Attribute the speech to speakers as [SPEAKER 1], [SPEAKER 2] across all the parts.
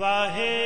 [SPEAKER 1] वाहे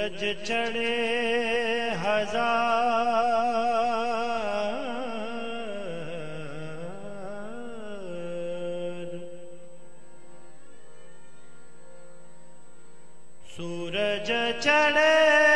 [SPEAKER 1] सूरज चढ़े हजार। सूरज चढ़े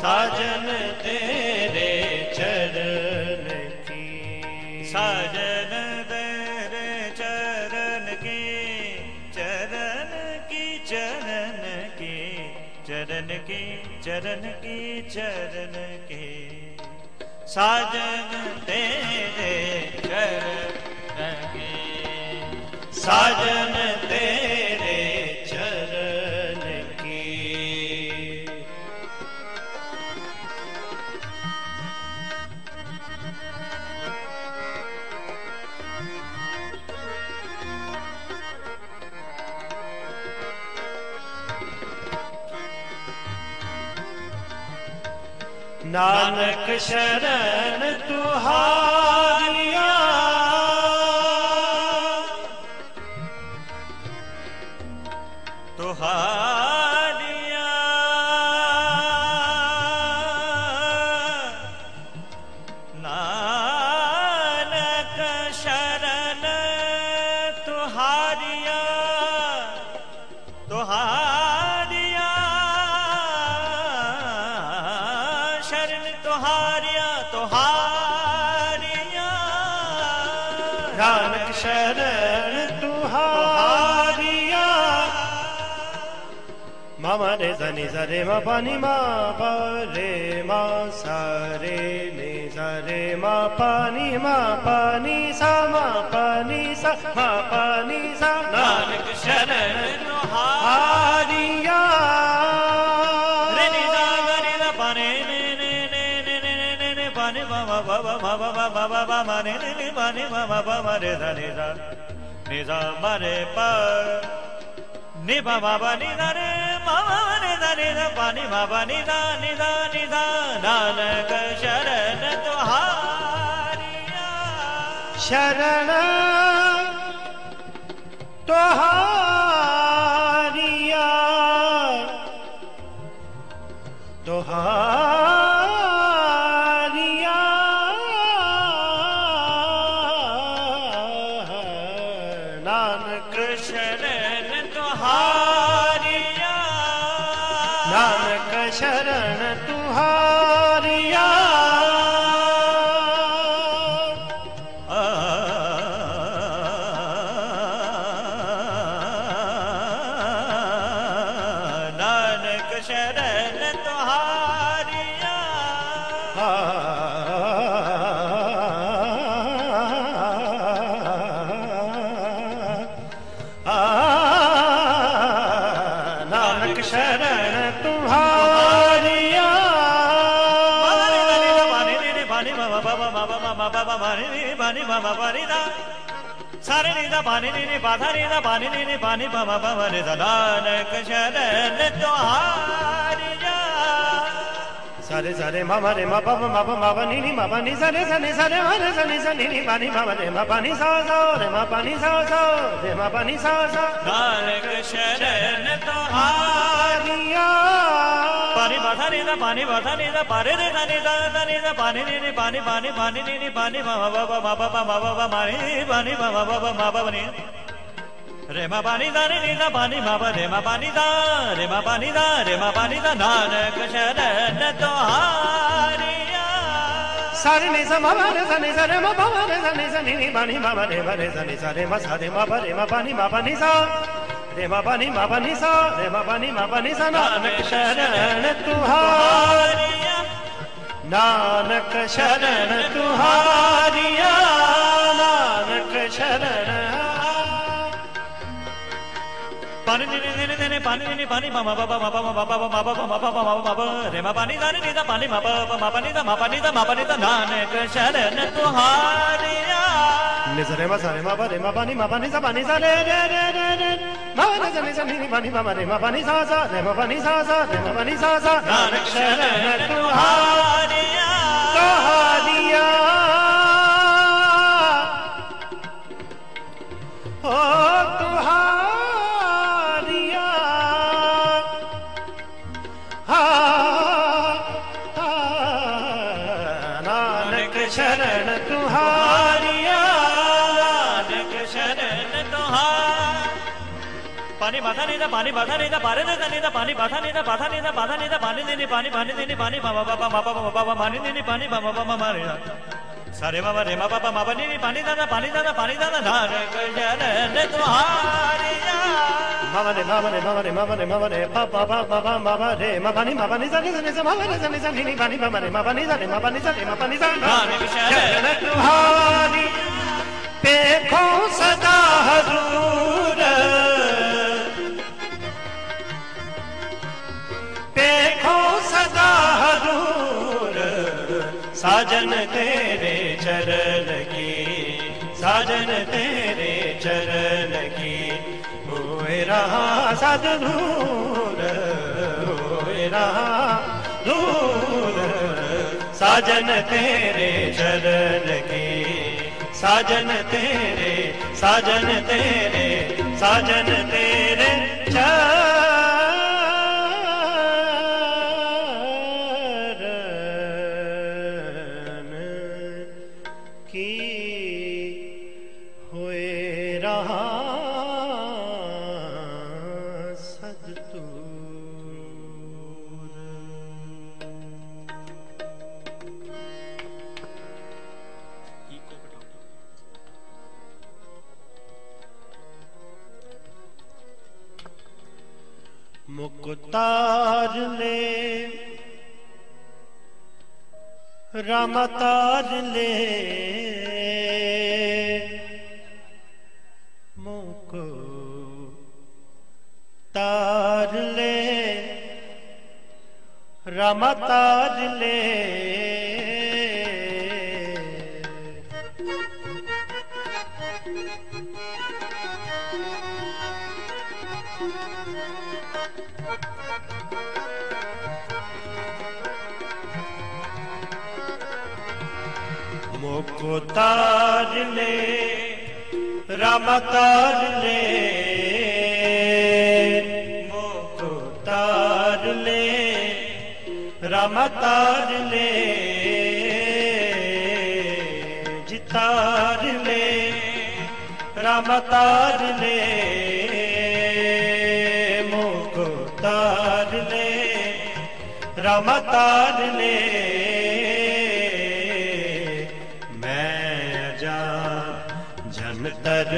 [SPEAKER 1] ਸਾਜਨ ਤੇਰੇ ਚਰਨ ਕੀ। ਸਾਜਨ ਤੇਰੇ ਚਰਨ ਕੀ ਚਰਨ ਕੀ ਚਰਨ ਕੀ ਚਰਨ ਕੀ ਚਰਨ ਕੀ ਚਰਨ ਕੀ। ਸਾਜਨ ਤੇਰੇ ਚਰਨ ਕੀ। ਸਾਜਨ ਤੇਰੇ
[SPEAKER 2] ਨਾਨਕ ਸ਼ਰਨ ਤੁਹਾਰੀਆਂ ਮਾਮਾ ਰੇ ਜ਼ਨੀ ਜ਼ਰੇ ਮਾ ਪਾਨੀ ਮਾ ਪਾ ਰੇ ਮਾ ਸਾ ਰੇ ਨੀ ਜ਼ਰੇ ਮਾ ਪਾਨੀ ਮਾ ਪਾਨੀ ਸਾ ਮਾ ਪਾਨੀ ਸਾ ਮਾ ਪਾਨੀ ਸਾ ਨਾਨਕ ਸ਼ਰਨ ਤੁਹਾਰੀਆਂ ਰੇ ਨੀ ਜ਼ਾ ਰੇ ਨੀ ਪਾਨੇ ਨੇ ਨੇ ਨੇ ਨੇ ਨੇ ਨੇ ਨੇ ਪਾਨੇ ਮਾ ਮਾ ਬਾ ਬਾ ਮਾ ਬਾ ਬਾ ਮਾ ਬਾ ਬਾ ਮਾ ਨੇ ਨੇ ਨੇ ਪਾਨੇ ਮਾ ਮਾ ਬਾ ਮਾ ਰੇ ਜ਼ਾ ਰੇ ਜ਼ਾ ਨੀ ਜ਼ਾ ਮਾ ਰੇ ਪਾ ਨੀ ਬਾ ਬਾ ਬਾ ਨੀ ਦਾ ਰੇ ਮਾ ਮਾ ਰੇ ਦਾ ਰੇ ਦਾ रे दा पानी मा पानी दा नि दा नि दा नानक शरण तुहारिया शरण तुहारिया तुहार दा बाने ने ने बाधा रे दा बाने ने ने बाने बाबा बाबा रे दा नानक शरण तुहार जा सारे सारे मामा रे मा बाबा मा बाबा मा नी नी माबा नी सारे सारे सारे मा रे सारे सारे नी पानी मामा रे मा पानी सा सा रे मा पानी सा सा रे मा पानी सा सा नानक शरण तुहार जा पानी बाधा ने दा पानी बाधा ने दा पारे दे दा ने दा दा ने दा पानी ने ने पानी पानी पानी ने ने पानी मा बा बा मा बा बा मा बा बा माने पाने मा बा बा मा बा बने रे मा पानी दा ने ने दा पानी मा बा रे मा पानी दा रे मा पानी दा रे मा पानी दा नानक शरण तो सारे ने सा मावा ने सा ने सा रे मा बा रे सा ने सा नी नी पानी मावा बा रे बा ने सा ने सा रे मा सा रे मा बा रे मा पानी मा पानी सा بني م ڀا هي بني مني سان نانڪ شرڻ تار نانڪ شرڻ تهاريا. نانڪ شرڻ পানি নিনে নিনে নিনে পানি নিনে পানি মা বাবা মা বাবা মা বাবা মা বাবা মা বাবা মা বাবা রে মা পানি দানি নিদা পানি মা বাবা মা পানি দা মা পানি দা মা পানি দা নানক শরণ তোহারিয়া నిజరే మా సరే మా పని మా పని మా పని సా పని సా రే రే రే రే రే మా పని సా నిజ నిని పని మా పని మా పని సా సా రే మా పని సా సా రే మా పని సా సా నానక్ శరణ తుహారియా తుహారియా पानी बाधा नेता पानी बाधा नेता पारे देता नेता पानी बाधा नेता बाधा नेता बाधा नेता पानी देने पानी पानी देने पानी बाबा बाबा बाबा बाबा बाबा पानी देने पानी बाबा बाबा बाबा रे सारे बाबा रे बाबा बाबा पानी ने पानी दादा पानी दादा पानी दादा धार जन ने तुम्हारी मामा ने मामा ने मामा ने मामा ने मामा ने पापा पापा पापा मामा रे मामा ने मामा ने जाने जाने जाने मामा ने जाने जाने ने पानी मामा ने मामा ने जाने मामा ने जाने मामा ने जाने जन तुम्हारी देखो सदा हजूर ਸਾਜਨ ਤੇਰੇ ਚਰਨ ਕੀ, ਸਾਜਨ ਤੇਰੇ ਚਰਨ ਕੀ। ਹੋਏ ਰਹਾ ਸਦ ਨੂਰ ਹੋਏ ਰਹਾ
[SPEAKER 1] ਨੂਰ ਸਾਜਨ ਤੇਰੇ ਚਰਨ ਕੀ, ਸਾਜਨ ਤੇਰੇ ਸਾਜਨ ਤੇਰੇ ਸਾਜਨ ਤੇਰੇ ਗਮ ਤਾਜ ਲੈ ਮੁਕੋ ਤਾਜ ਲੈ ਰਮ ਤਾਜ ਲੈ। ਤਾਜ ਲੈ ਰਾਮ ਤਾਜ ਲੈ ਮੋਖੋ ਤਾਜ ਲੈ ਤਾਜ ਲੈ ਜਿਤਾਜ ਲੈ ਰਾਮ ਤਾਜ ਲੈ ਮੋਖੋ ਤਾਜ ਲੈ ਰਾਮ ਤਾਜ ਲੈ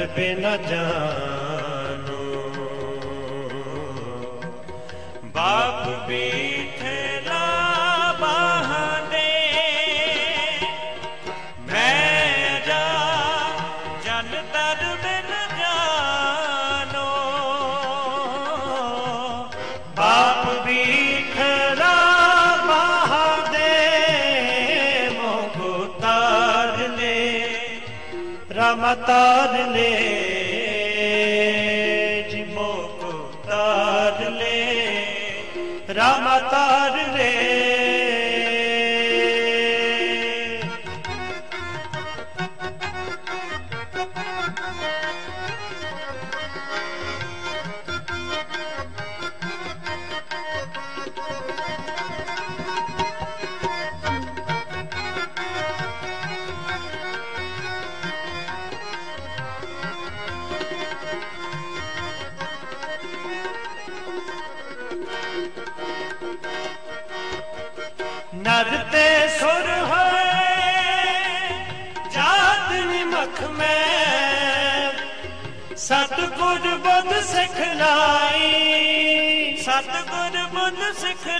[SPEAKER 1] जन तर बिन जानो बाप बीठला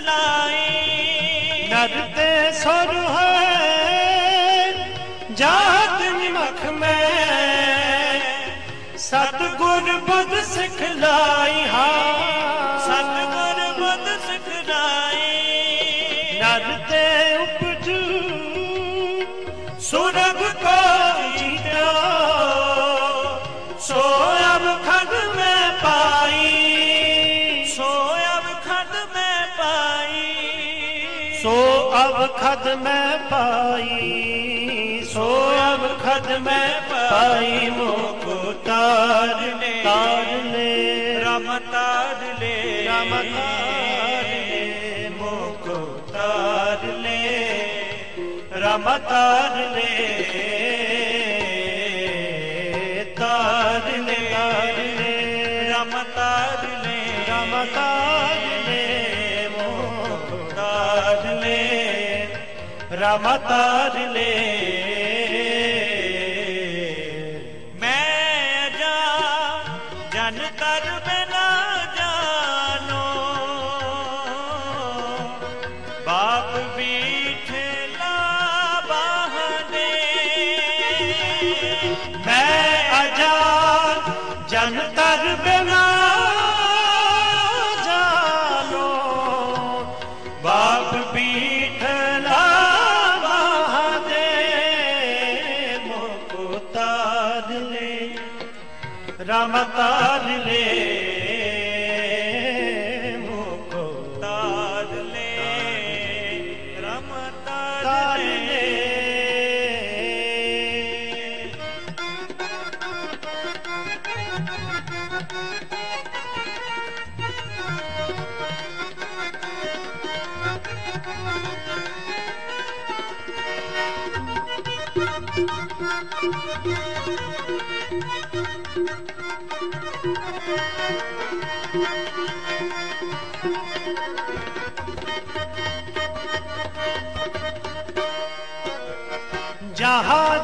[SPEAKER 1] ਬੁੱਧ ਸਿਖਲਾਈ ਨਰ ਤੇ ਸੁਰ ਹੈ ਜਾਤ ਨਿਮਖ ਮੈਂ। ਸਤਗੁਰ ਬੁੱਧ ਸਿਖਲਾਈ ਹਾਂ। ਮੈਂ ਪਾਈ ਸੋ ਅਬ ਖਦ ਮੈਂ ਪਾਈ ਮੋਕੋ ਤਾਰ ਲੈ ਤਾਰ ਲੈ ਰਮ ਤਾਰ ਲੈ ਰਮ ਤਾਰ ਲੈ ਮੋਕੋ ਤਾਰ ਲੈ ਰਮ ਤਾਰ ਲੈ ਤਾਰ ਲੈ ਤਾਰ ਲੈ ਰਮ ਤਾਰ ਲੈ ਰਮ ਤਾਰ ਰਮ ਤਾਰ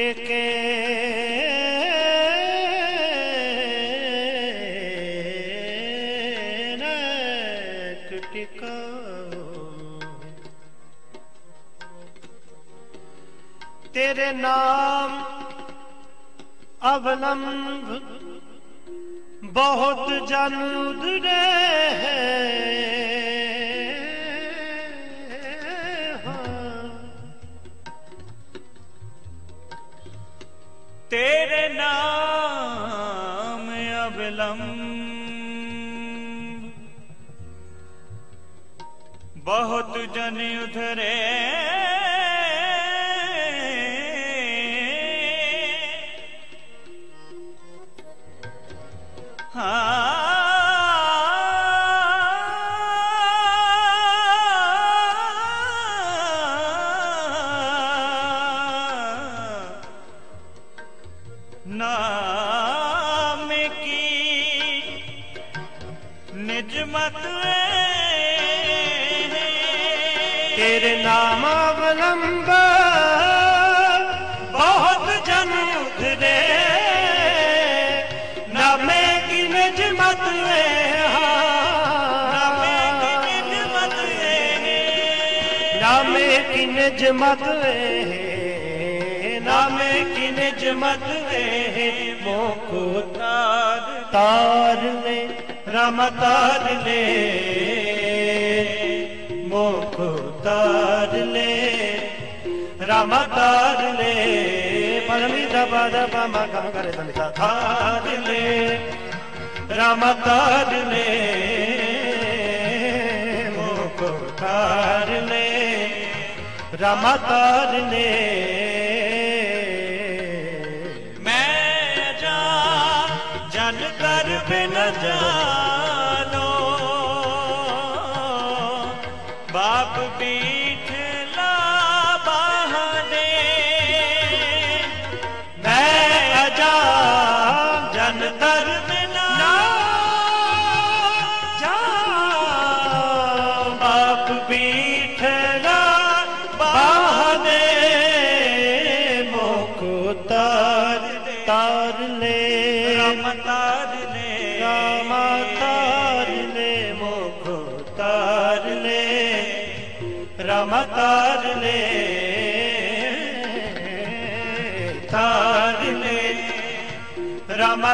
[SPEAKER 1] ਟੇਕੇ ਨੈਕ ਟਿਕਾਉ ਤੇਰੇ ਨਾਮ ਅਵਲੰਬ ਬਹੁਤ ਜਨ ਤੇਰੇ ਨਾਮ ਅਬਲੰਬ ਬਹੁਤ ਜਨ ਉਧਰੇ की निज मत नामे की निज मत मोको तार तार ले राम तार ले मोको तार ले राम तार ले परमी दबा दबा मा गा करे समिता तार ले राम तार ले मोको तार ले ਰਾਮਾ ਤਾਰਨੇ ਮੈਂ ਜਾ ਜਨ ਕਰ ਬਿਨ ਜਾ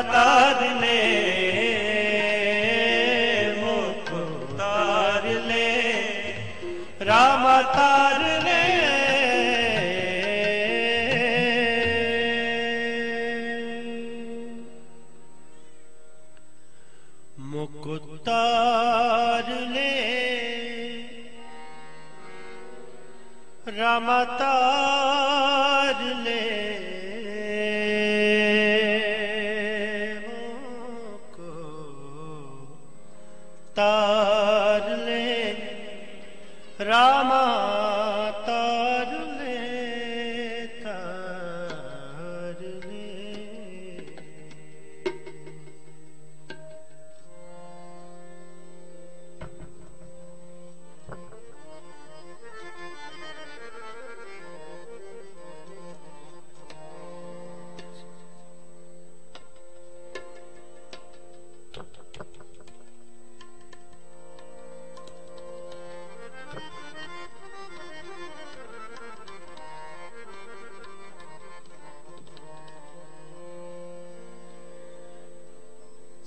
[SPEAKER 1] ਤਾਰ ਲੈ ਮੁਖ ਤਾਰ ਲੈ। ਰਾਮ ਤਾਰ ਲੈ। ਮੁਖ ਤਾਰ ਲੈ। ਰਾਮ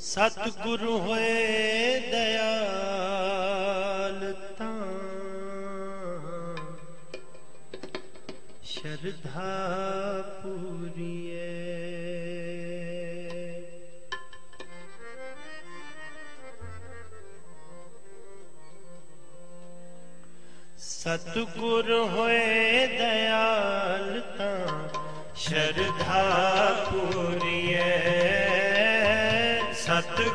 [SPEAKER 1] ਸਤਿਗੁਰੂ ਹੋਏ ਦਇਆਲ ਤਾਂ ਸ਼ਰਨ ਸ਼ਰਧਾ ਪੂਰੀਏ। ਸਤਗੁਰ ਹੋਏ ਦਇਆਲ ਤਾਂ ਸ਼ਰਧਾ ਪੂਰੀਏ।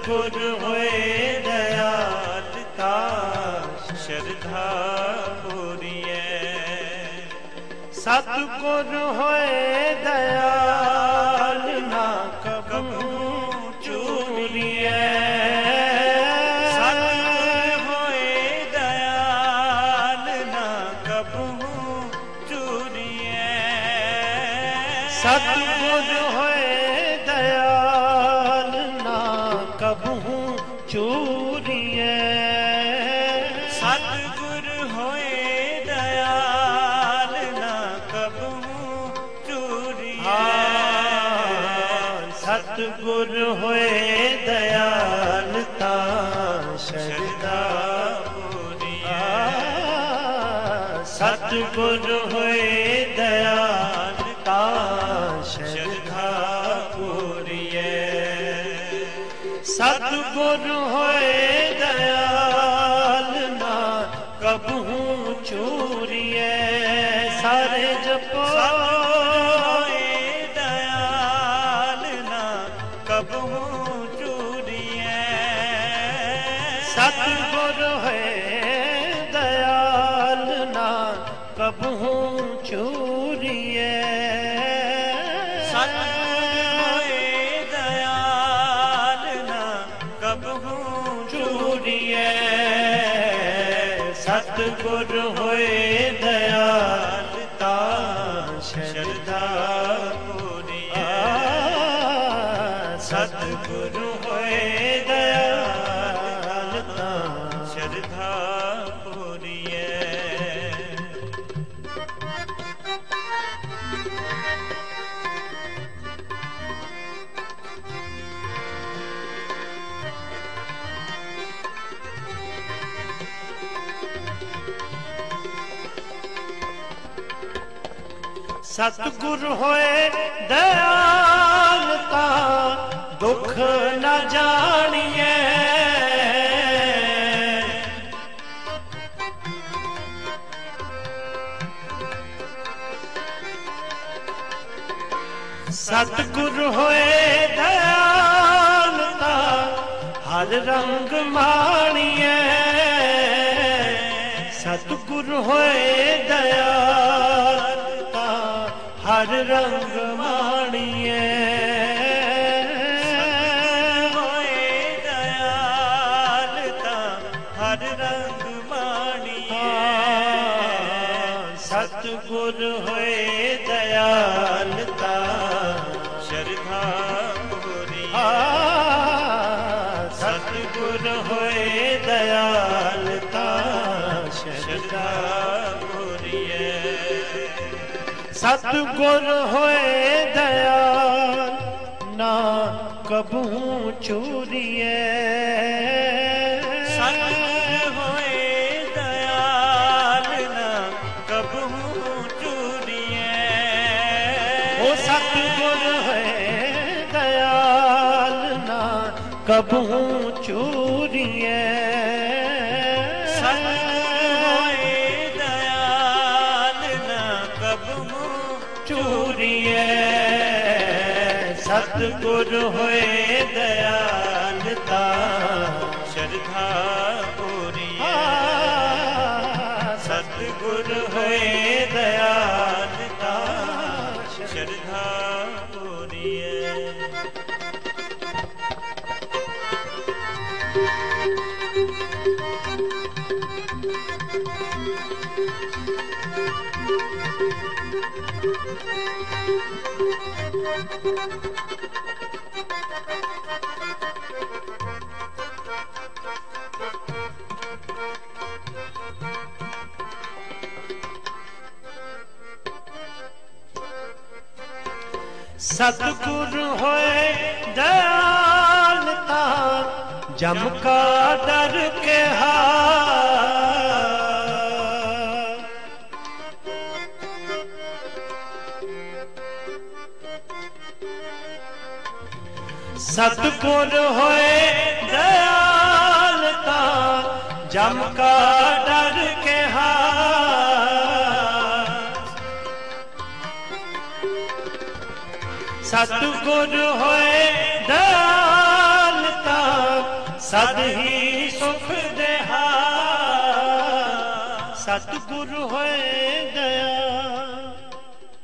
[SPEAKER 1] ਸਤਗੁਰ ਹੋਏ ਦਇਆਲ ਤਾਂ ਸ਼ਰਧਾ ਪੂਰੀਏ ਸਤਗੁਰ ਹੋਏ ਦਇਆਲ ਸਤਿਗੁਰ ਹੋਏ ਦਇਆਲ ਨਾ ਕਬਹੂ ਚੂਰੀਏ ਸਾਰੇ ਸਤਿਗੁਰ ਹੋਏ ਦਇਆਲ ਦੁੱਖ ਨਾ ਜਾਣੀਏ ਸਤਿਗੁਰ ਹੋਏ ਦਇਆਲ ਹਰ ਰੰਗ ਮਾਣੀਏ ਸਤਿਗੁਰ ਹੋਏ ਦਇਆਲ ਹਰ ਰੰਗ ਮਾਣੀਏ ਹੋਏ ਦਇਆਲ ਤਾਂ ਹਰ ਰੰਗ ਮਾਣੀਏ ਸਤਿਗੁਰ ਹੋਏ ਦਇਆਲ ਤਾਂ ਸ਼ਰਧਾ ਪੂਰੀ ਸਤਿਗੁਰ ਹੋਏ ਦਇਆਲ ਸਤਿਗੁਰ ਹੋਏ ਦਇਆਲ ਨਾ ਕਬੂ ਚੂਰੀਏ। ਸਤਿਗੁਰ ਹੋਏ ਦਇਆਲ ਨਾ ਕਬੂ ਚੂਰੀਏ। ਉਹ ਸਤਿਗੁਰ ਹੋਏ ਦਇਆਲ ਨਾ ਕਬੂ ਚੂਰੀਏ। ਸਤਿਗੁਰ ਹੋਏ ਦਇਆਲ ਸ਼ਰਧਾ ਪੂਰੀਏ ਸਤਿਗੁਰ ਹੋਏ ਦਇਆਲ ਤਾਂ ਸ਼ਰਧਾ ਪੂਰੀਏ ਸਤਿਗੁਰ ਹੋਏ ਦਇਆਲ ਤਾਂ ਜਮ ਕਾ ਦਰ ਕਿਹਾ ਸਤਗੁਰ ਹੋਏ ਦਇਆਲ ਤਾਂ ਜਮ ਕਾ ਡਰ ਕਹਾ ਸਤਗੁਰ ਹੋਏ ਦਇਆਲ ਤਾਂ ਸਦ ਹੀ ਸੁਖ ਦੇਹਾ ਸਤਗੁਰ ਹੋਏ ਦਇਆ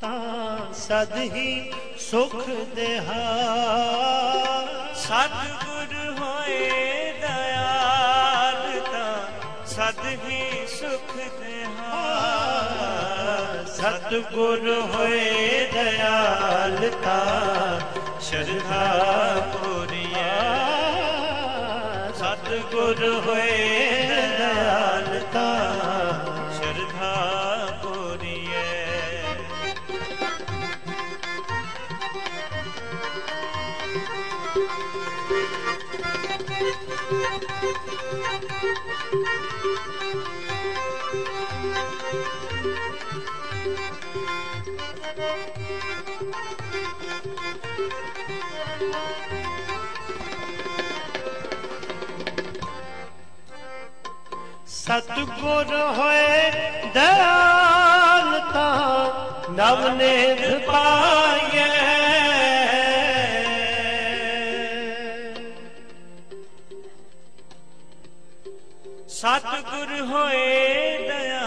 [SPEAKER 1] ਤਾਂ ਸਦ ਹੀ ਸੁਖ ਦੇਹਾ
[SPEAKER 2] ਸਤਿਗੁਰ ਹੋਏ ਦਇਆਲ ਤਾਂ ਸਦ ਹੀ ਸੁਖ ਦੇਹਾ
[SPEAKER 1] ਸਤਗੁਰ ਹੋਏ ਦਇਆਲ ਤਾਂ
[SPEAKER 2] ਸ਼ਰਧਾ ਪੂਰੀਐ।
[SPEAKER 1] ਸਤਗੁਰ ਹੋਏ ਦਇਆਲ ਸਤਗੁਰ ਹੋਏ ਦਇਆਲ ਤਾਂ ਨਵ ਨੇਧ ਪਾਈਐ।
[SPEAKER 2] ਸਤਿਗੁਰ ਹੋਏ ਦਇਆ।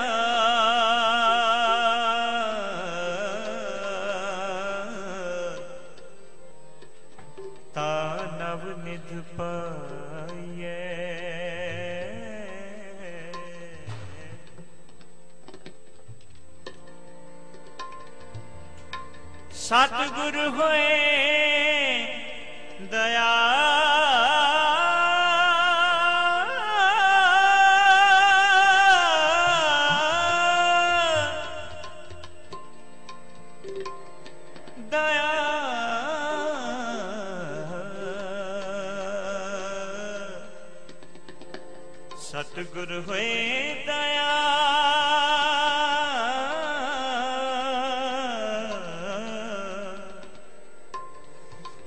[SPEAKER 2] ਤਾ ਨਵ ਨਿਧ ਪਾਈਐ। ਸਤਿਗੁਰ ਹੋਏ ਦਇਆ। ਸਤਿਗੁਰ ਹੋਏ ਦਇਆ।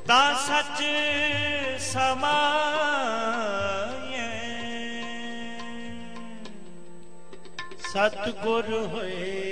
[SPEAKER 2] ਤਾਂ ਸੱਚ ਸਮਾਏ
[SPEAKER 1] ਸਤਗੁਰ ਹੋਏ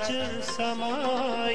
[SPEAKER 1] ਤਾਂ ਸੱਚ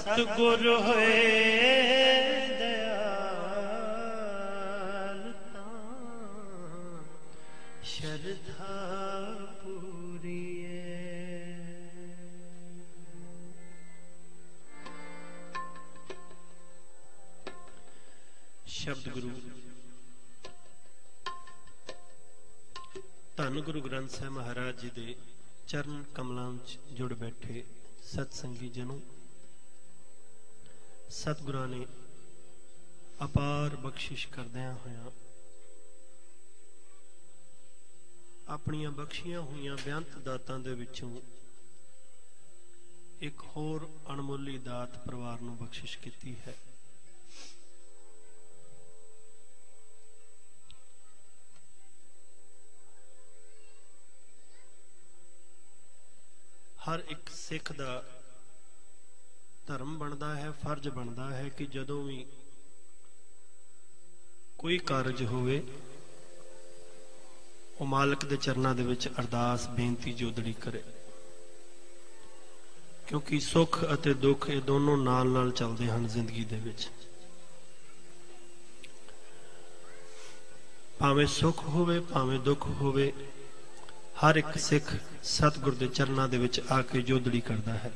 [SPEAKER 1] ਸਤਗੁਰ ਹੋਏ ਦਇਆਲ ਤਾਂ
[SPEAKER 2] ਸ਼ਰਧਾ ਪੂਰੀਏ।
[SPEAKER 1] ਸ਼ਬਦ ਗੁਰੂ। ਧੰਨ ਗੁਰੂ ਗ੍ਰੰਥ ਸਾਹਿਬ ਮਹਾਰਾਜ ਜੀ ਦੇ ਚਰਨ ਕਮਲਾਂ ਚ ਜੁੜ ਬੈਠੇ ਸਤਸੰਗੀ ਜਨੋ। ਸਤਿਗੁਰਾਂ ਨੇ ਅਪਾਰ ਬਖਸ਼ਿਸ਼ ਕਰਦਿਆਂ ਹੋਇਆਂ ਆਪਣੀਆਂ ਬਖਸ਼ੀਆਂ ਹੋਈਆਂ ਬੇਅੰਤ ਦਾਤਾਂ ਦੇ ਵਿੱਚੋਂ ਇੱਕ ਹੋਰ ਅਣਮੁੱਲੀ ਦਾਤ ਪਰਿਵਾਰ ਨੂੰ ਬਖਸ਼ਿਸ਼ ਕੀਤੀ ਹੈ। ਹਰ ਇੱਕ ਸਿੱਖ ਦਾ ਧਰਮ ਬਣਦਾ ਹੈ, ਫਰਜ਼ ਬਣਦਾ ਹੈ ਕਿ ਜਦੋਂ ਵੀ ਕੋਈ ਕਾਰਜ ਹੋਵੇ, ਉਹ ਮਾਲਕ ਦੇ ਚਰਨਾਂ ਦੇ ਵਿੱਚ ਅਰਦਾਸ, ਬੇਨਤੀ, ਜੋਦੜੀ ਕਰੇ। ਕਿਉਂਕਿ ਸੁੱਖ ਅਤੇ ਦੁੱਖ ਇਹ ਦੋਨੋਂ ਨਾਲ ਨਾਲ ਚੱਲਦੇ ਹਨ ਜ਼ਿੰਦਗੀ ਦੇ ਵਿੱਚ। ਭਾਵੇਂ ਸੁੱਖ ਹੋਵੇ, ਭਾਵੇਂ ਦੁੱਖ ਹੋਵੇ, ਹਰ ਇੱਕ ਸਿੱਖ ਸਤਿਗੁਰ ਦੇ ਚਰਨਾਂ ਦੇ ਵਿੱਚ ਆ ਕੇ ਜੋਦੜੀ ਕਰਦਾ ਹੈ।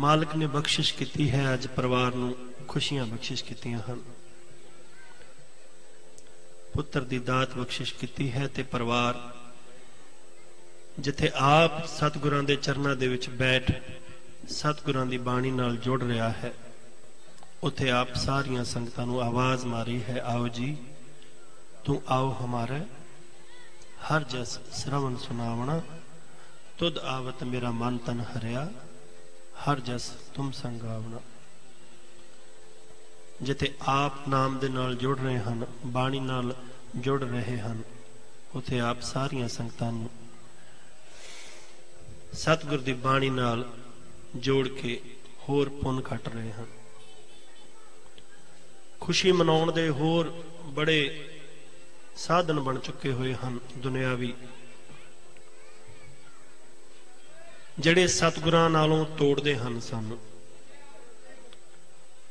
[SPEAKER 1] ਮਾਲਕ ਨੇ ਬਖਸ਼ਿਸ਼ ਕੀਤੀ ਹੈ, ਅੱਜ ਪਰਿਵਾਰ ਨੂੰ ਖੁਸ਼ੀਆਂ ਬਖਸ਼ਿਸ਼ ਕੀਤੀਆਂ ਹਨ। ਪੁੱਤਰ ਦੀ ਦਾਤ ਬਖਸ਼ਿਸ਼ ਕੀਤੀ ਹੈ ਤੇ ਪਰਿਵਾਰ ਜਿੱਥੇ ਆਪ ਸਤਿਗੁਰਾਂ ਦੇ ਚਰਨਾਂ ਦੇ ਵਿੱਚ ਬੈਠ ਸਤਿਗੁਰਾਂ ਦੀ ਬਾਣੀ ਨਾਲ ਜੁੜ ਰਿਹਾ ਹੈ, ਉੱਥੇ ਆਪ ਸਾਰੀਆਂ ਸੰਗਤਾਂ ਨੂੰ ਆਵਾਜ਼ ਮਾਰੀ ਹੈ, ਆਓ ਜੀ, ਤੂੰ ਆਓ ਹਮਾਰੇ, ਹਰ ਜਸ ਸ਼ਰਵਨ ਸੁਨਾਵਣਾ ਤੁਧ ਆਵਤ ਮੇਰਾ ਮਨ ਤਨ ਹਰਿਆ। ਹਰ ਜਸ ਤੁਮ ਸੰਗਾਵਣਾ ਜਿੱਥੇ ਆਪ ਨਾਮ ਦੇ ਨਾਲ ਜੁੜ ਰਹੇ ਹਨ, ਬਾਣੀ ਨਾਲ ਜੁੜ ਰਹੇ ਹਨ, ਉਥੇ ਆਪ ਸਾਰੀਆਂ ਸੰਗਤਾਂ ਨੂੰ ਸਤਿਗੁਰ ਦੀ ਬਾਣੀ ਨਾਲ ਜੋੜ ਕੇ ਹੋਰ ਪੁੰਨ ਖੱਟ ਰਹੇ ਹਨ। ਖੁਸ਼ੀ ਮਨਾਉਣ ਦੇ ਹੋਰ ਬੜੇ ਸਾਧਨ ਬਣ ਚੁੱਕੇ ਹੋਏ ਹਨ, ਦੁਨਿਆਵੀ ਜਿਹੜੇ ਸਤਿਗੁਰਾਂ ਨਾਲੋਂ ਤੋੜਦੇ ਹਨ ਸਾਨੂੰ।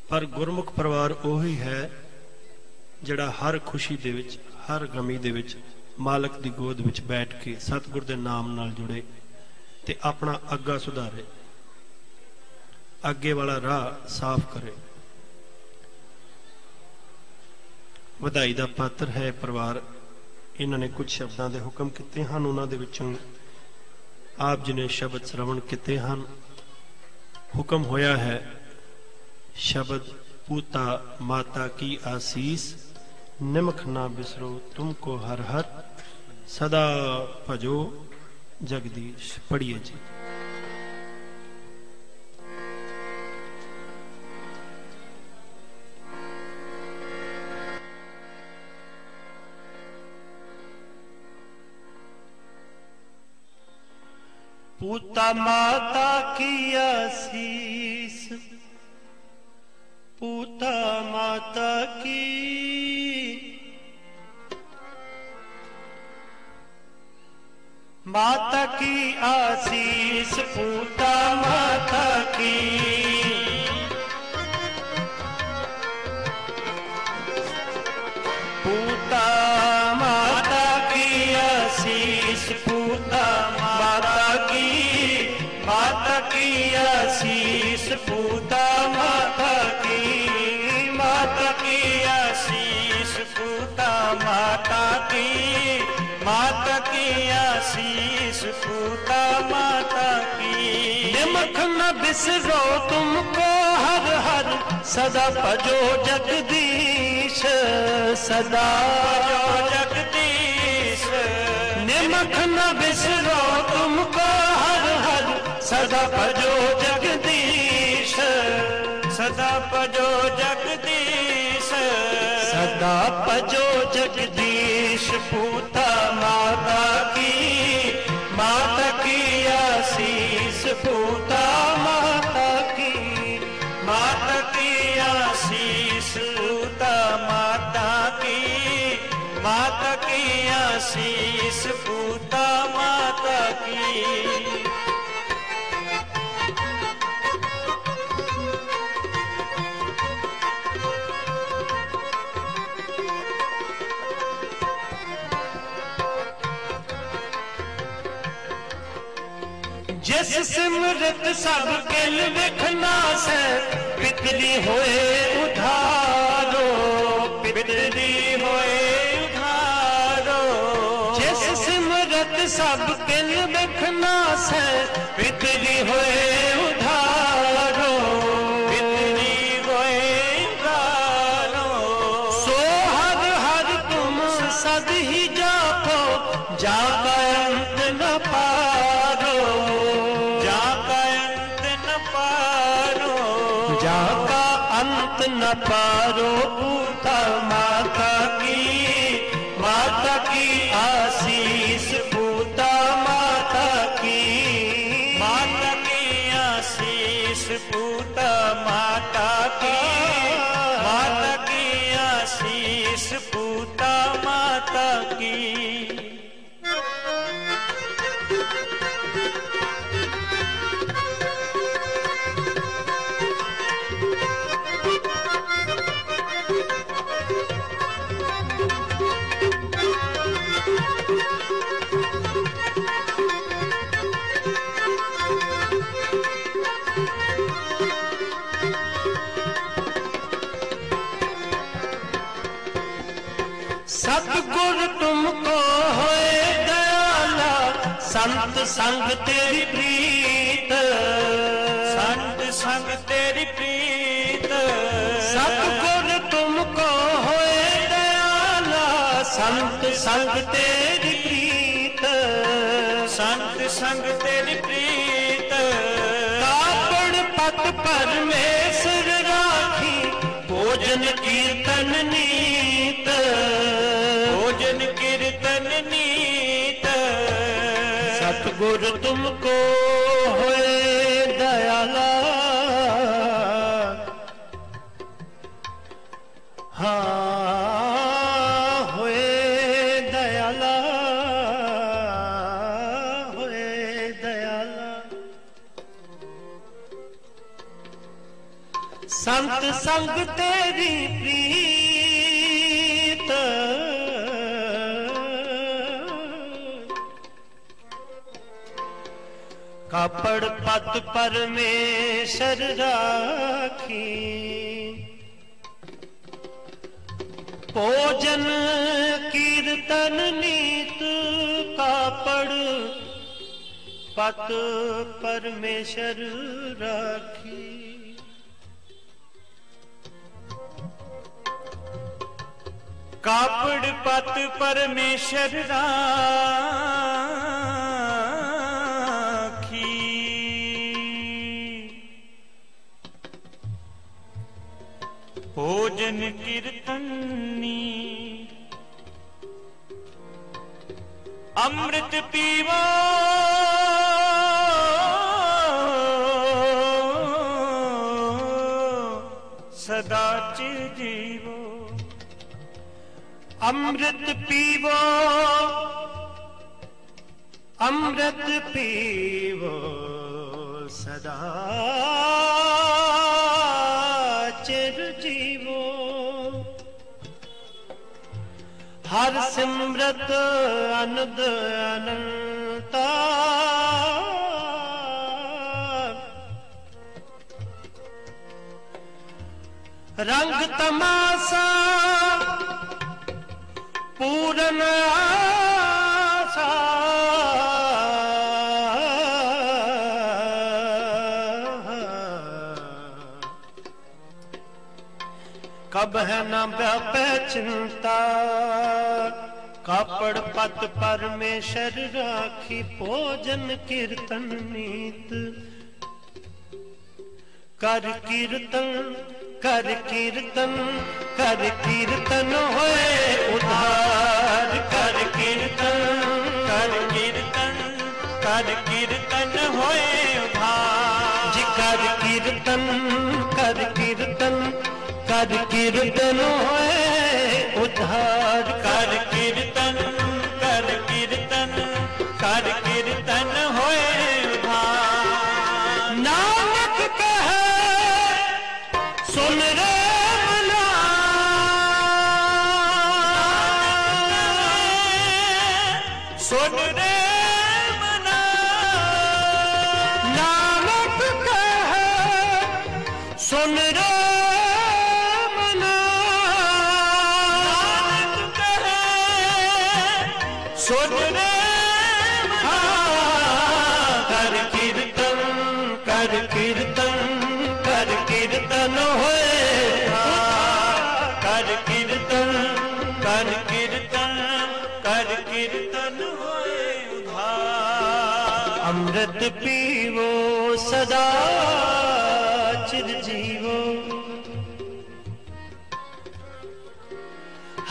[SPEAKER 1] ਪਰ ਗੁਰਮੁਖ ਪਰਿਵਾਰ ਉਹੀ ਹੈ ਜਿਹੜਾ ਹਰ ਖੁਸ਼ੀ ਦੇ ਵਿੱਚ, ਹਰ ਗਮੀ ਦੇ ਵਿੱਚ, ਮਾਲਕ ਦੀ ਗੋਦ ਵਿੱਚ ਬੈਠ ਕੇ ਸਤਿਗੁਰ ਦੇ ਨਾਮ ਨਾਲ ਜੁੜੇ ਤੇ ਆਪਣਾ ਅੱਗਾ ਸੁਧਾਰੇ, ਅੱਗੇ ਵਾਲਾ ਰਾਹ ਸਾਫ਼ ਕਰੇ। ਵਧਾਈ ਦਾ ਪਾਤਰ ਹੈ ਪਰਿਵਾਰ। ਇਹਨਾਂ ਨੇ ਕੁਝ ਸ਼ਬਦਾਂ ਦੇ ਹੁਕਮ ਕੀਤੇ ਹਨ, ਉਹਨਾਂ ਦੇ ਵਿੱਚੋਂ ਆਪ ਜੀ ਨੇ ਸ਼ਬਦ ਸ਼ਰਵਣ ਕੀਤੇ ਹਨ। ਹੁਕਮ ਹੋਇਆ ਹੈ, ਸ਼ਬਦ ਪੂਤਾ ਮਾਤਾ ਕੀ ਆਸੀਸ, ਨਿਮਖ ਨਾ ਬਿਸਰੋ ਤੁਮਕੋ ਹਰ ਹਰ, ਸਦਾ ਭਜੋ ਜਗਦੀਸ਼ ਪੜੀਏ ਜੀ।
[SPEAKER 2] पूता माता की आशीष पूता माता की माता की आशीष पूता माता की माता की माता की आशीष पूता माता की निमख न बिसरो तुमको हर हर सदा पजो जगदीश सदा पजो जगदीश निमख न बिसरो तुमको हर हर सदा पजो जगदीश
[SPEAKER 1] सदा पजो ਸਦਾ ਭਜੋ ਜਗਦੀਸ਼ ਪੂਤਾ ਮਾਤਾ ਕੀ ਮਾਤਾ ਕੀ ਆਸੀਸ, ਪੂਤਾ ਮਾਤਾ ਕੀ
[SPEAKER 2] ਮਾਤਾ ਕੀ ਆਸੀਸ, ਪੂਤਾ ਮਾਤਾ ਕੀ ਮਾਤਾ ਕੀ ਆਸੀਸ, ਪੂਤਾ ਮਾਤਾ ਕੀ।
[SPEAKER 1] ਸਿਮਰਤ ਸਭ ਕਿਲ ਵੇਖਣਾ ਸੈ। ਪਿਤਰੀ ਹੋਏ ਉਧਾਰੋ
[SPEAKER 2] ਬਿਤਰੀ ਹੋਏ ਉਧਾਰੋ
[SPEAKER 1] ਜਿਸ ਸਿਮਰਤ ਸਭ ਕਿਲ ਵੇਖਣਾ ਸੈ ਪਿਤਰੀ ਹੋਏ ਅੰਤ ਨ ਸੰਗ ਤੇਰੀ ਪ੍ਰੀਤ।
[SPEAKER 2] ਸੰਤ ਸੰਗ ਤੇਰੀ ਪ੍ਰੀਤ।
[SPEAKER 1] ਸਤਿਗੁਰ ਤੁਮਕੋ ਹੋਏ ਦਇਆਲਾ। ਸੰਤ ਸੰਗ ਤੇਰੀ ਪ੍ਰੀਤ।
[SPEAKER 2] ਸੰਤ ਸੰਗ ਤੇਰੀ ਪ੍ਰੀਤ।
[SPEAKER 1] ਕਾਪੜ ਪਤ ਪਰਮੇਸ਼ਰ ਰਾਖੀ। ਭੋਜਨ ਕੀਰਤਨ ਨੀਤ ਸਤਿਗੁਰ ਤੁਮਕੋ ਹੋਏ ਦਇਆਲਾ। ਹਾਂ ਹੋਏ ਦਇਆਲਾ ਹੋਏ ਦਇਆਲਾ। ਸੰਤ ਸੰਗ ਕਾਪੜ ਪਤ ਪਰਮੇਸ਼ਰ ਰਾਖੀ। ਭੋਜਨ ਕੀਰਤਨ ਨੀਤ ਕਾਪੜ ਪਤ ਪਰਮੇਸ਼ਰ ਰਾਖੀ।
[SPEAKER 2] ਕਾਪੜ ਪਤ ਪਰਮੇਸ਼ਰ ਰਾਖੀ। ਭੋਜਨ ਕੀਰਤਨੀ ਅੰਮ੍ਰਿਤ ਪੀਵੋ। ਸਦਾ ਚਿਰ ਜੀਵੋ।
[SPEAKER 1] ਅੰਮ੍ਰਿਤ ਪੀਵੋ। ਅੰਮ੍ਰਿਤ ਪੀਵੋ। ਸਦਾ ਚਿਰ ਹਰ ਸਿਮਰਤ ਅਨੰਦ ਅਨੰਤਾ। ਰੰਗ ਤਮਾਸਾ ਪੂਰਨ ਆਸਾ। ਕਬ ਹੈ ਨਾ ਵਿਆਪੈ ਚਿੰਤਾ। ਕਾਪੜ ਪਤ ਪਰਮੇਸ਼ਰ ਰਾਖੀ, ਭੋਜਨ ਕੀਰਤਨ ਨੀਤ। ਕਰ ਕੀਰਤਨ ਕਰ ਕੀਰਤਨ ਕਰ ਕੀਰਤਨ ਹੋਏ ਉਧਾਰ। ਕਰ ਕੀਰਤਨ
[SPEAKER 2] ਕਰ ਕੀਰਤਨ ਕਰ ਕੀਰਤਨ ਹੋਏ ਉਧਾਰ।
[SPEAKER 1] ਜੀ ਕਰ ਕੀਰਤਨ ਕਰ ਕੀਰਤਨ ਹੋਏ। ਅੰਮ੍ਰਿਤ ਪੀਵੋ ਸਦਾ ਚਿਰ ਜੀਵੋ।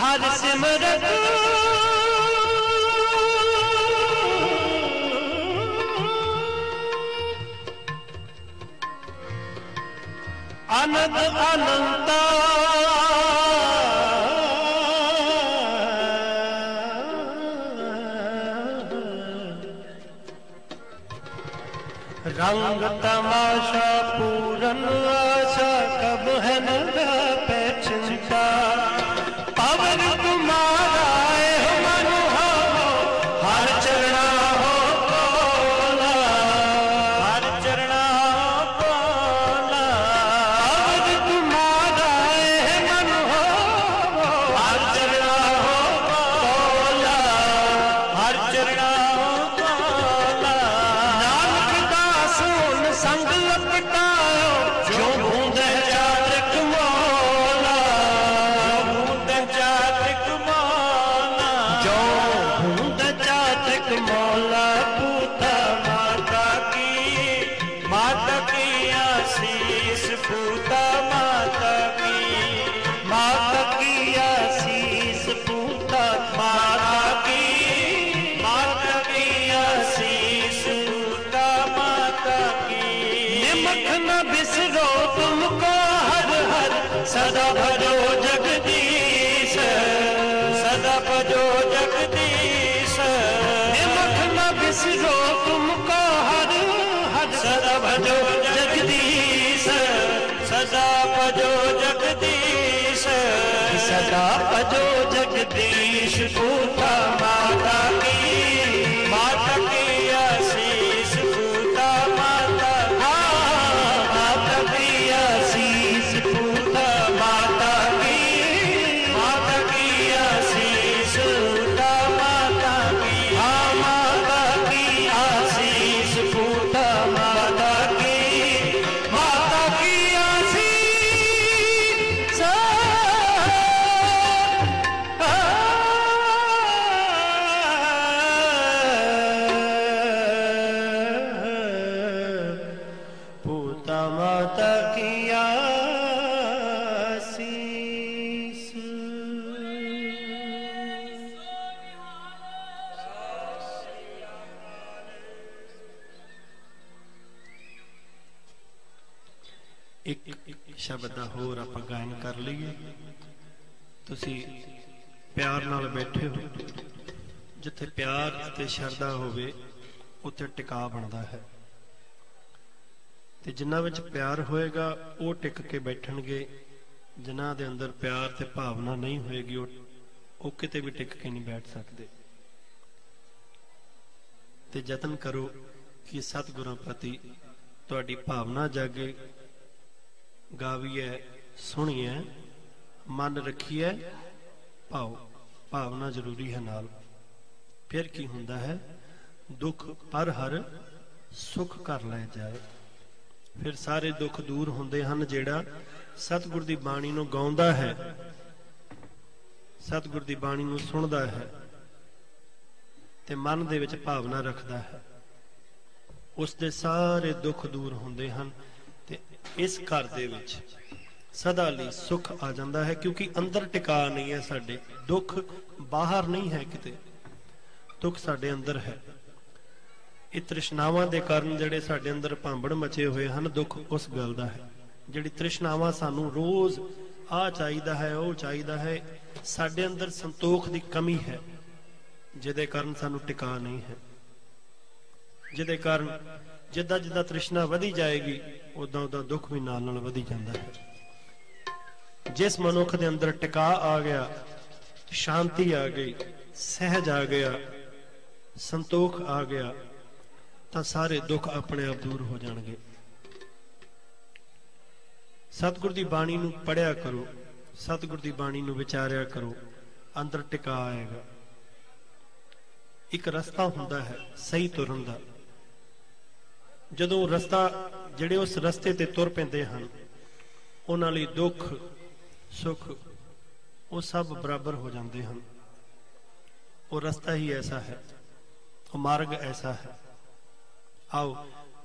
[SPEAKER 1] ਹਰ ਸਿਮਰਤ ਅਨੰਦ ਅਨੰਤਾ ਰੰਗ ਤਮਾਸ਼ਾ ਪੂਰਨ ਆ ਸਦਾ ਭਜੋ ਜਗਦੀਸ਼ ਸ਼ਰਧਾ ਹੋਵੇ, ਉੱਥੇ ਟਿਕਾ ਬਣਦਾ ਹੈ। ਤੇ ਜਿਨ੍ਹਾਂ ਵਿੱਚ ਪਿਆਰ ਹੋਏਗਾ, ਉਹ ਟਿਕ ਕੇ ਬੈਠਣਗੇ। ਜਿਨ੍ਹਾਂ ਦੇ ਅੰਦਰ ਪਿਆਰ ਤੇ ਭਾਵਨਾ ਨਹੀਂ ਹੋਏਗੀ, ਉਹ ਕਿਤੇ ਵੀ ਟਿਕ ਕੇ ਨਹੀਂ ਬੈਠ ਸਕਦੇ। ਤੇ ਯਤਨ ਕਰੋ ਕਿ ਸਤਿਗੁਰਾਂ ਪ੍ਰਤੀ ਤੁਹਾਡੀ ਭਾਵਨਾ ਜਾਗੇ। ਗਾਵੀਏ ਸੁਣੀਏ ਮਨ ਰੱਖੀਏ ਭਾਵ ਭਾਵਨਾ ਜ਼ਰੂਰੀ ਹੈ ਨਾਲ। ਫਿਰ ਕੀ ਹੁੰਦਾ ਹੈ? ਦੁੱਖ ਪਰ ਹਰ ਸੁਖ ਕਰ ਲੈ ਜਾਏ। ਫਿਰ ਸਾਰੇ ਦੁੱਖ ਦੂਰ ਹੁੰਦੇ ਹਨ, ਜਿਹੜਾ ਸਤਿਗੁਰ ਦੀ ਬਾਣੀ ਨੂੰ ਗਾਉਂਦਾ ਹੈ। ਸਤਿਗੁਰ ਦੀ ਬਾਣੀ ਨੂੰ ਸੁਣਦਾ ਹੈ ਤੇ ਮਨ ਦੇ ਵਿੱਚ ਭਾਵਨਾ ਰੱਖਦਾ ਹੈ। ਉਸ ਦੇ ਸਾਰੇ ਦੁੱਖ ਦੂਰ ਹੁੰਦੇ ਹਨ ਤੇ ਇਸ ਘਰ ਦੇ ਵਿੱਚ ਸਦਾ ਲਈ ਸੁੱਖ ਆ ਜਾਂਦਾ ਹੈ, ਕਿਉਂਕਿ ਅੰਦਰ ਟਿਕਾ ਨਹੀਂ ਹੈ ਸਾਡੇ। ਦੁੱਖ ਬਾਹਰ ਨਹੀਂ ਹੈ ਕਿਤੇ। ਦੁੱਖ ਸਾਡੇ ਅੰਦਰ ਹੈ। ਇਹ ਤ੍ਰਿਸ਼ਨਾਵਾਂ ਦੇ ਕਾਰਨ ਜਿਹੜੇ ਸਾਡੇ ਅੰਦਰ ਭਾਂਬੜ ਮਚੇ ਹੋਏ ਹਨ, ਦੁੱਖ ਉਸ ਗੱਲ ਦਾ ਹੈ। ਜਿਹੜੀ ਤ੍ਰਿਸ਼ਨਾਵਾਂ ਸਾਨੂੰ ਰੋਜ਼ ਆ ਚਾਹੀਦਾ ਹੈ, ਉਹ ਚਾਹੀਦਾ ਹੈ, ਸਾਡੇ ਅੰਦਰ ਸੰਤੋਖ ਦੀ ਕਮੀ ਹੈ, ਜਿਹਦੇ ਕਾਰਨ ਸਾਨੂੰ ਟਿਕਾ ਨਹੀਂ ਹੈ। ਜਿਹਦੇ ਕਾਰਨ ਜਿੱਦਾਂ ਜਿੱਦਾਂ ਤ੍ਰਿਸ਼ਨਾ ਵਧੀ ਜਾਏਗੀ ਉਦਾਂ ਉਦਾਂ ਦੁੱਖ ਵੀ ਨਾਲ ਨਾਲ ਵਧੀ ਜਾਂਦਾ ਹੈ। ਜਿਸ ਮਨੁੱਖ ਦੇ ਅੰਦਰ ਟਿਕਾ ਆ ਗਿਆ, ਸ਼ਾਂਤੀ ਆ ਗਈ, ਸਹਿਜ ਆ ਗਿਆ ਸੰਤੋਖ ਆ ਗਿਆ, ਤਾਂ ਸਾਰੇ ਦੁੱਖ ਆਪਣੇ ਆਪ ਦੂਰ ਹੋ ਜਾਣਗੇ। ਸਤਿਗੁਰ ਦੀ ਬਾਣੀ ਨੂੰ ਪੜਿਆ ਕਰੋ, ਸਤਿਗੁਰ ਦੀ ਬਾਣੀ ਨੂੰ ਵਿਚਾਰਿਆ ਕਰੋ, ਅੰਦਰ ਟਿਕਾ ਆਏਗਾ। ਇੱਕ ਰਸਤਾ ਹੁੰਦਾ ਹੈ ਸਹੀ ਤੁਰਨ ਦਾ। ਜਦੋਂ ਰਸਤਾ, ਜਿਹੜੇ ਉਸ ਰਸਤੇ ਤੇ ਤੁਰ ਪੈਂਦੇ ਹਨ, ਉਹਨਾਂ ਲਈ ਦੁੱਖ, ਸੁੱਖ, ਉਹ ਸਭ ਬਰਾਬਰ ਹੋ ਜਾਂਦੇ ਹਨ। ਉਹ ਰਸਤਾ ਹੀ ਐਸਾ ਹੈ। ਉਹ ਮਾਰਗ ਐਸਾ ਹੈ ਆਓ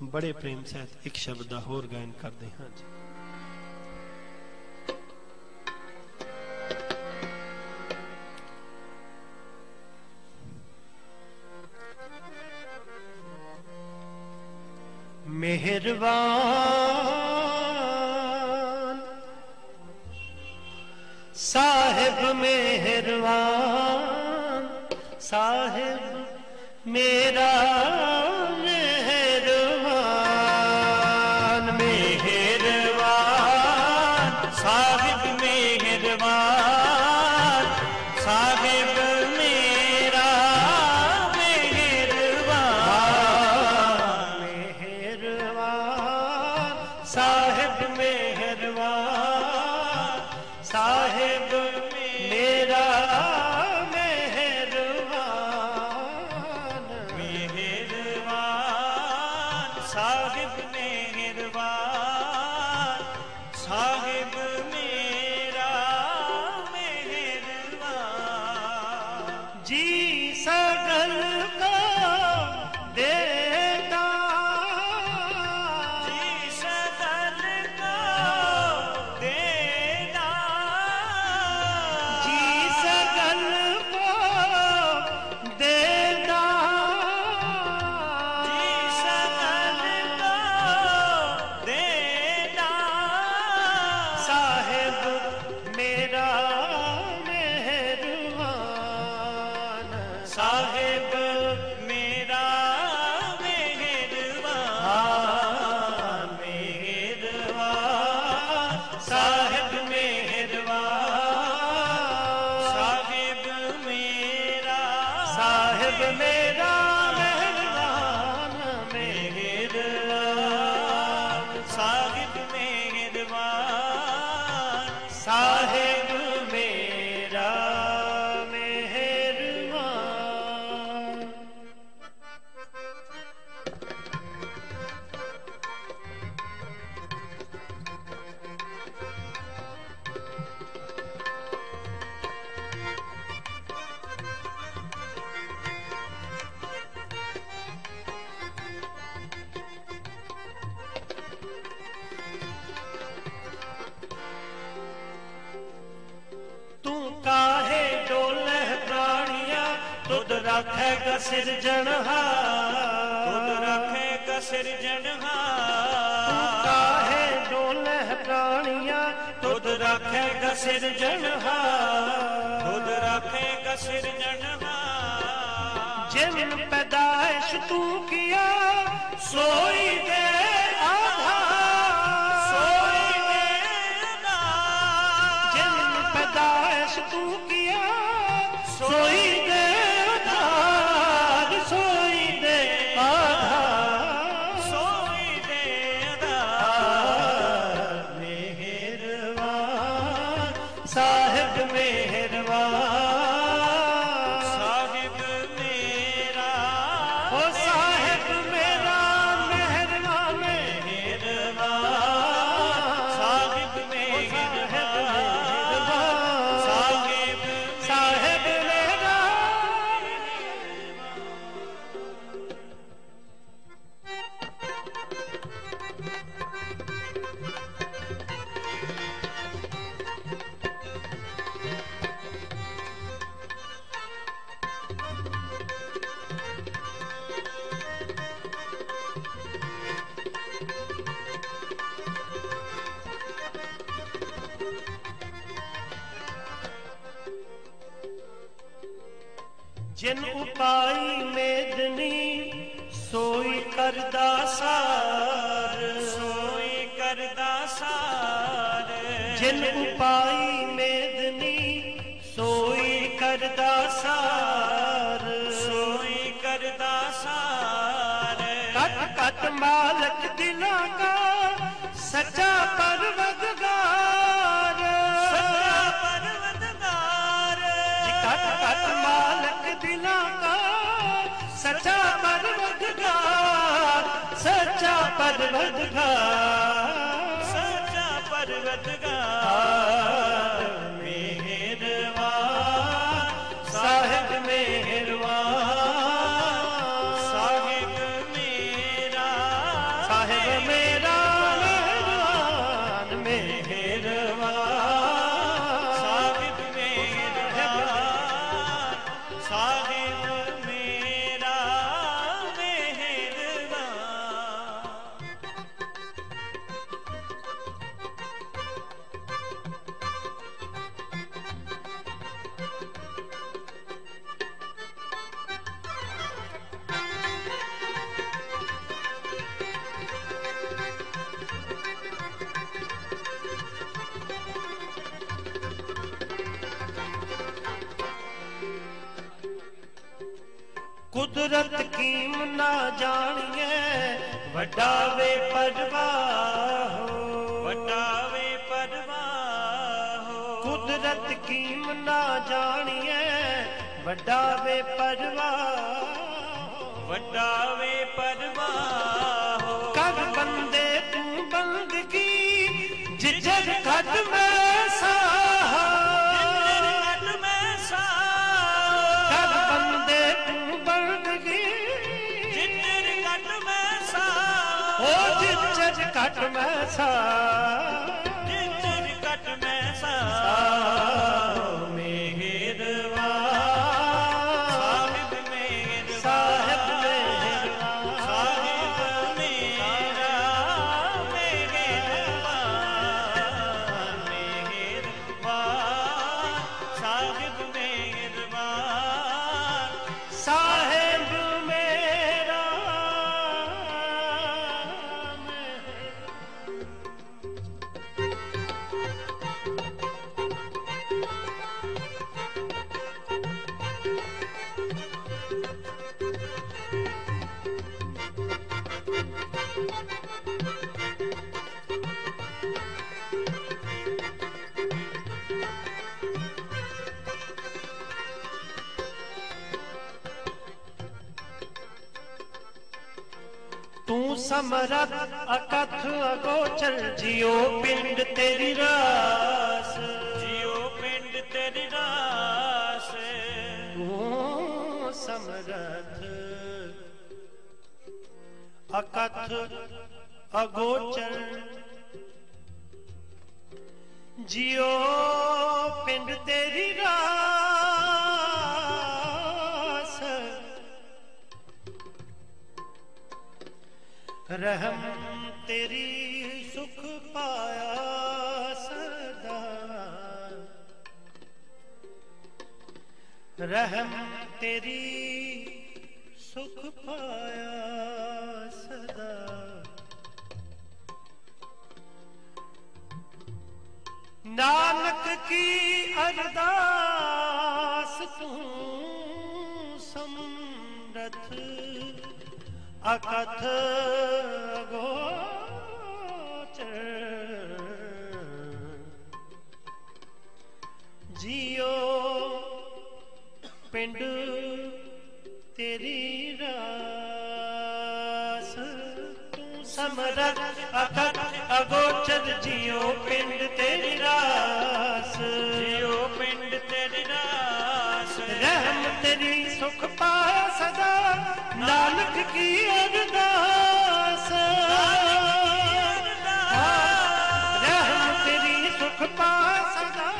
[SPEAKER 1] ਬੜੇ ਪ੍ਰੇਮ ਸਹਿਤ ਇੱਕ ਸ਼ਬਦ ਦਾ ਹੋਰ ਗਾਇਨ ਕਰਦੇ ਹਾਂ ਜੀ ਮਿਹਰਬਾਨ ਸਾਹਿਬ ਮਿਹਰਬਾਨ ਸਾਹਿਬ ਮੇਰਾ ਸੱਚਾ
[SPEAKER 2] ਪਰਵਤਗਾਰ
[SPEAKER 1] ਜਾਣੀਏ ਵੱਡਾ ਵੇ ਪਰਵਾਹੋ
[SPEAKER 2] ਵੱਡਾ ਵੇ ਪਰਵਾਹੋ
[SPEAKER 1] ਕੁਦਰਤ ਕੀਮ ਨਾ ਜਾਣੀਏ ਵੱਡਾ ਵੇ ਪਰਵਾਹੋ
[SPEAKER 2] ਵੱਡਾ ਵੇ ਪਰਵਾਹੋ
[SPEAKER 1] ਕਰ ਬੰਦੇ ਤੂੰ ਬੰਦਗੀ ਜਿਜਰ ਘਟ ਮੈਂ ਜਿਜਰ ਘਟ ਸਮਰਤ ਅਕਥ ਅਗੋਚਰ ਜਿਉ ਪਿੰਡ ਤੇਰੀ ਰਾਸ।
[SPEAKER 2] ਜਿਉ ਪਿੰਡ ਤੇਰੀ ਰਾਸ।
[SPEAKER 1] ਤੂੰ ਸਮਰਥ ਅਕਥ ਅਗੋਚਰ ਜਿਉ ਪਿੰਡ ਤੇਰੀ ਰਾਸ। ਰਹਿਮ ਤੇਰੀ ਸੁਖ ਪਾਇਆ ਸਦਾ ਰਹਿਮ ਤੇਰੀ ਸੁਖ ਪਾਇਆ ਸਦਾ ਨਾਨਕ ਕੀ ਅਰਦਾਸ ਅਕਥ ਗੋਚਰ ਜੀਓ ਪਿੰਡ ਤੇਰੀ ਰਾਸ। ਤੂੰ ਸਮਰਥ ਅਕਥ ਅਗੋਚਰ ਜੀਓ ਪਿੰਡ ਤੇਰੀ ਰਾਸ।
[SPEAKER 2] ਜਿਉ ਪਿੰਡ ਤੇਰੀ ਰਾਸ।
[SPEAKER 1] ਰਹਿਮ ਤੇਰੀ ਸੁਖ ਪਾਇਆ ਸਦਾ। ਨਾਨਕ ਕੀ ਅਰਦਾਸ? ਰਹਿਮ ਤੇਰੀ ਸੁਖ ਪਾਇਆ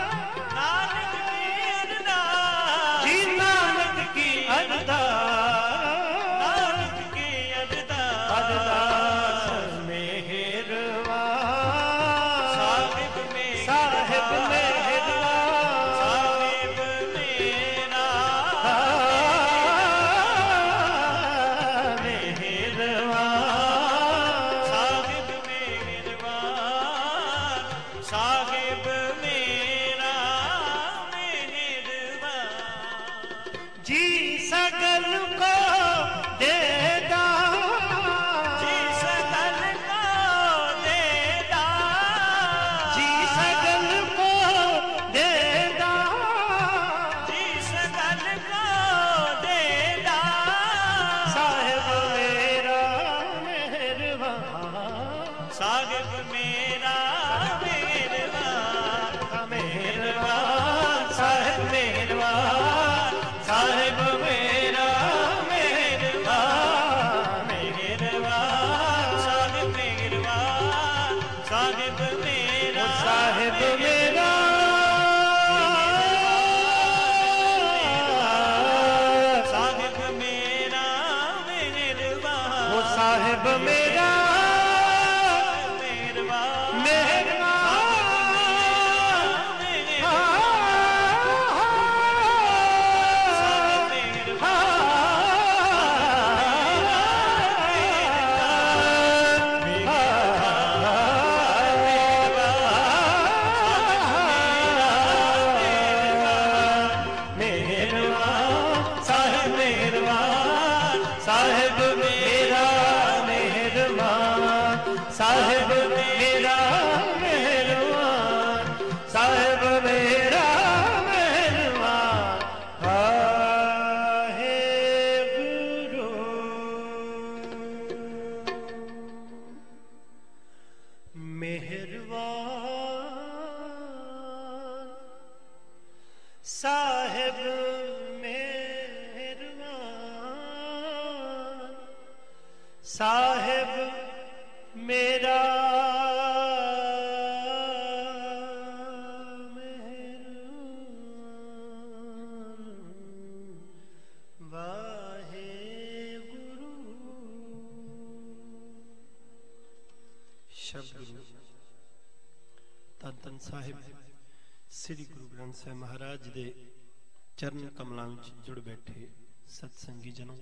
[SPEAKER 1] ਸ੍ਰੀ ਗੁਰੂ ਮਹਾਰਾਜ ਦੇ ਚਰਨ ਕਮਲਾਂ ਵਿੱਚ ਜੁੜ ਬੈਠੇ ਸਤਸੰਗੀ ਜਨੋ,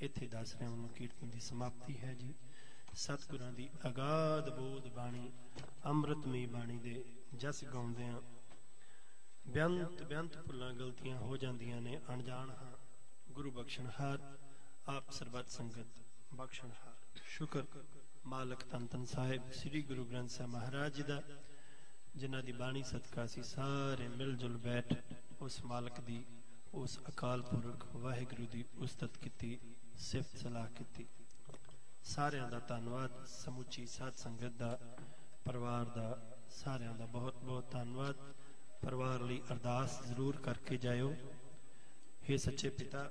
[SPEAKER 1] ਇੱਥੇ ਦੱਸ ਰਿਹਾ ਹਾਂ ਕੀਰਤਨ ਦੀ ਸਮਾਪਤੀ ਹੈ ਜੀ। ਸਤਿਗੁਰਾਂ ਦੀ ਅਗਾਧ ਬੋਧ ਬਾਣੀ, ਅੰਮ੍ਰਿਤਮਈ ਬਾਣੀ ਦੇ ਜਸ ਗਾਉਂਦੇ ਆ ਬੇਅੰਤ ਬੇਅੰਤ ਭੁੱਲਾਂ ਗਲਤੀਆਂ ਹੋ ਜਾਂਦੀਆਂ ਨੇ, ਅਣਜਾਣ ਹਾਂ। ਗੁਰੂ ਬਖਸ਼ਣਹਾਰ ਆਪ ਸਰਬੱਤ ਸੰਗਤ ਬਖਸ਼ਣਹਾਰ ਸ਼ੁਕਰ ਮਾਲਕ ਤਨ ਤਨ ਸਾਹਿਬ, ਸ੍ਰੀ ਗੁਰੂ ਗ੍ਰੰਥ ਸਾਹਿਬ ਮਹਾਰਾਜ ਜੀ ਦਾ। ਜਿਨ੍ਹਾਂ ਦੀ ਬਾਣੀ ਸਦਕਾ ਸੀ ਸਾਰੇ ਮਿਲ ਜੁਲ ਬੈਠ ਉਸ ਮਾਲਕ ਦੀ, ਉਸ ਅਕਾਲ ਪੁਰਖ ਵਾਹਿਗੁਰੂ ਦੀ ਉਸਤਤ ਕੀਤੀ, ਸਿਫਤ ਸਲਾਹ ਕੀਤੀ। ਸਾਰਿਆਂ ਦਾ ਧੰਨਵਾਦ, ਸਮੁੱਚੀ ਸਾਧ ਸੰਗਤ ਦਾ, ਪਰਿਵਾਰ ਦਾ ਸਾਰਿਆਂ ਦਾ ਬਹੁਤ ਬਹੁਤ ਧੰਨਵਾਦ। ਪਰਿਵਾਰ ਲਈ ਅਰਦਾਸ ਜ਼ਰੂਰ ਕਰਕੇ ਜਾਇਓ। हे ਸੱਚੇ ਪਿਤਾ,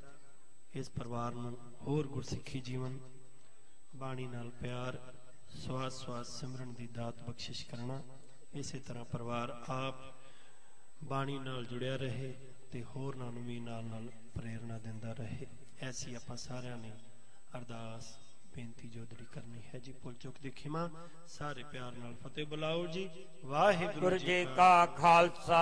[SPEAKER 1] ਇਸ ਪਰਿਵਾਰ ਨੂੰ ਹੋਰ ਗੁਰਸਿੱਖੀ ਜੀਵਨ, ਬਾਣੀ ਨਾਲ ਪਿਆਰ ਸਵਾਸ ਸਵਾਸ ਸਿਮਰਨ ਦੀ ਦਾਤ ਬਖਸ਼ਿਸ਼ ਕਰਨਾ ਇਸੇ ਤਰ੍ਹਾਂ ਪਰਿਵਾਰ ਆਪ ਬਾਣੀ ਨਾਲ ਜੁੜਿਆ ਰਹੇ ਤੇ ਹੋਰਨਾਂ ਨੂੰ ਵੀ ਨਾਲ ਨਾਲ ਪ੍ਰੇਰਣਾ ਦਿੰਦਾ ਰਹੇ। ਐਸੀ ਆਪਾਂ ਸਾਰਿਆਂ ਨੇ ਅਰਦਾਸ ਬੇਨਤੀ ਜੋਦੜੀ ਕਰਨੀ ਹੈ ਜੀ ਭੁੱਲ ਚੁੱਕ ਦੀ ਖਿਮਾ। ਸਾਰੇ ਪਿਆਰ ਨਾਲ ਫਤਿਹ ਬੁਲਾਓ ਜੀ। ਵਾਹਿਗੁਰੂ
[SPEAKER 2] ਗੁਰੂ ਜੀ ਕਾ ਖਾਲਸਾ।